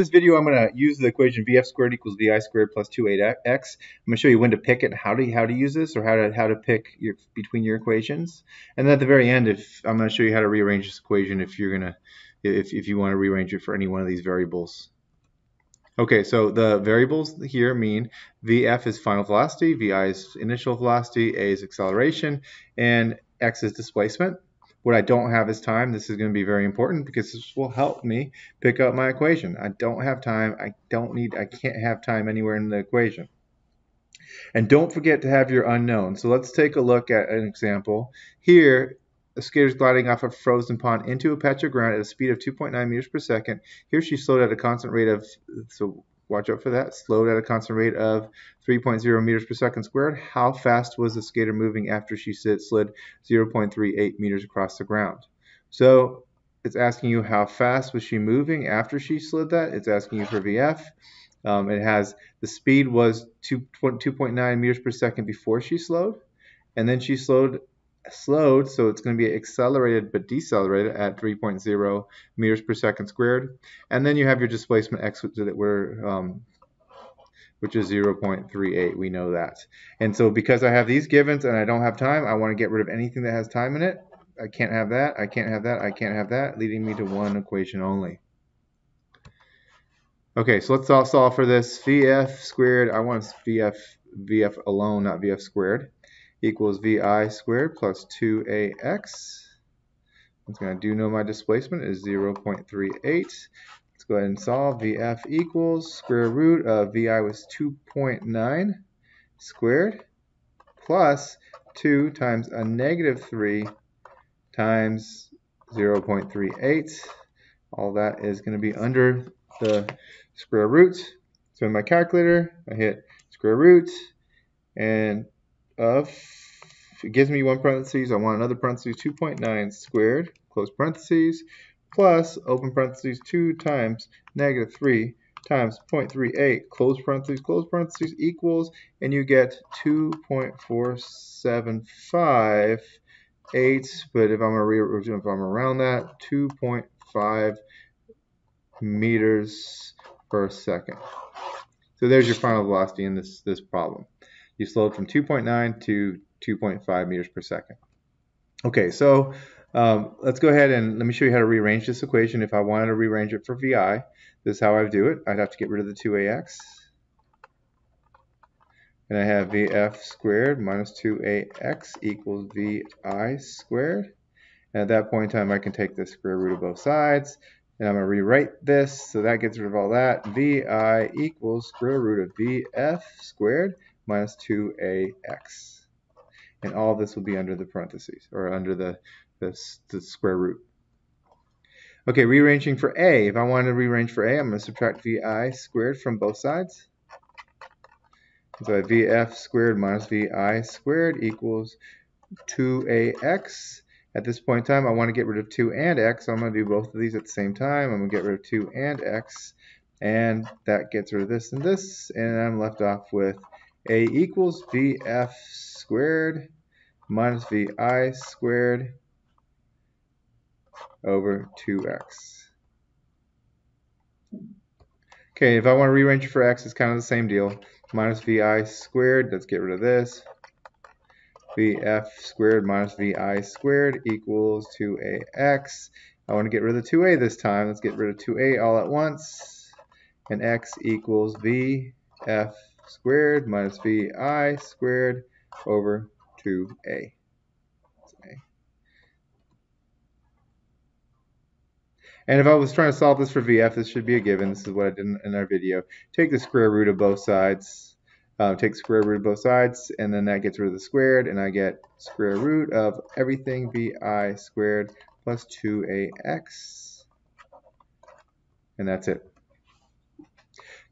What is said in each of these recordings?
this video, I'm going to use the equation vf squared equals vi squared plus 2ax. I'm going to show you when to pick it and how to how to use this or how to how to pick your between your equations. And then at the very end, if I'm going to show you how to rearrange this equation if you're going to if if you want to rearrange it for any one of these variables. Okay, so the variables here mean vf is final velocity, vi is initial velocity, a is acceleration, and x is displacement. What I don't have is time. This is going to be very important because this will help me pick up my equation. I don't have time. I don't need, I can't have time anywhere in the equation. And don't forget to have your unknown. So let's take a look at an example. Here, a skater is gliding off a frozen pond into a patch of ground at a speed of 2.9 meters per second. Here she's slowed at a constant rate of, so Watch out for that. Slowed at a constant rate of 3.0 meters per second squared. How fast was the skater moving after she slid 0.38 meters across the ground? So it's asking you how fast was she moving after she slid that. It's asking you for VF. Um, it has the speed was 2.9 meters per second before she slowed, and then she slowed slowed, so it's going to be accelerated but decelerated at 3.0 meters per second squared. And then you have your displacement x that we're um, which is 0.38. We know that. And so because I have these givens and I don't have time, I want to get rid of anything that has time in it. I can't have that. I can't have that. I can't have that, leading me to one equation only. Okay, so let's all solve for this. VF squared, I want VF, VF alone, not VF squared equals vi squared plus 2ax. I'm going to do know my displacement is 0.38. Let's go ahead and solve. VF equals square root of VI was 2.9 squared plus 2 times a negative 3 times 0.38. All that is going to be under the square root. So in my calculator, I hit square root and of, it gives me one parentheses, I want another parentheses, 2.9 squared, close parentheses, plus, open parentheses, 2 times negative 3 times 0.38, close parentheses, close parentheses, equals, and you get 2.475 8, but if I'm, if I'm around that, 2.5 meters per second. So there's your final velocity in this, this problem you slowed from 2.9 to 2.5 meters per second. Okay, so um, let's go ahead and let me show you how to rearrange this equation. If I wanted to rearrange it for VI, this is how I would do it. I'd have to get rid of the 2AX. And I have VF squared minus 2AX equals VI squared. And at that point in time, I can take the square root of both sides. And I'm going to rewrite this, so that gets rid of all that. VI equals square root of VF squared minus 2ax. And all this will be under the parentheses, or under the, the, the square root. Okay, rearranging for a. If I want to rearrange for a, I'm going to subtract vi squared from both sides. So I vf squared minus vi squared equals 2ax. At this point in time, I want to get rid of 2 and x, so I'm going to do both of these at the same time. I'm going to get rid of 2 and x, and that gets rid of this and this, and I'm left off with a equals vf squared minus vi squared over 2x. Okay, if I want to rearrange it for x, it's kind of the same deal. Minus vi squared, let's get rid of this. vf squared minus vi squared equals 2ax. I want to get rid of the 2a this time. Let's get rid of 2a all at once. And x equals vf squared minus vi squared over 2a. And if I was trying to solve this for VF, this should be a given. This is what I did in our video. Take the square root of both sides. Uh, take square root of both sides, and then that gets rid of the squared, and I get square root of everything vi squared plus 2ax. And that's it.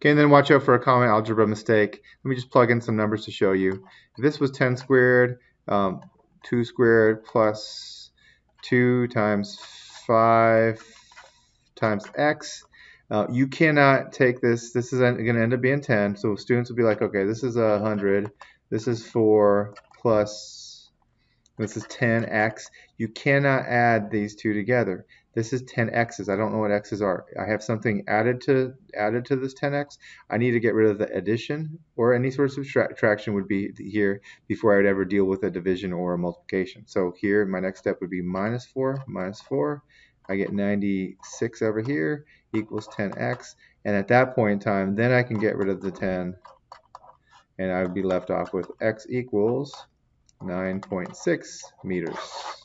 Okay, and then watch out for a common algebra mistake. Let me just plug in some numbers to show you. If this was 10 squared, um, 2 squared plus 2 times 5 times x, uh, you cannot take this. This is going to end up being 10. So students will be like, okay, this is a 100. This is 4 plus, this is 10x. You cannot add these two together. This is 10x's. I don't know what x's are. I have something added to added to this 10x. I need to get rid of the addition or any sort of subtraction would be here before I would ever deal with a division or a multiplication. So here, my next step would be minus 4, minus 4. I get 96 over here equals 10x. And at that point in time, then I can get rid of the 10 and I would be left off with x equals 9.6 meters.